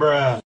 bruh.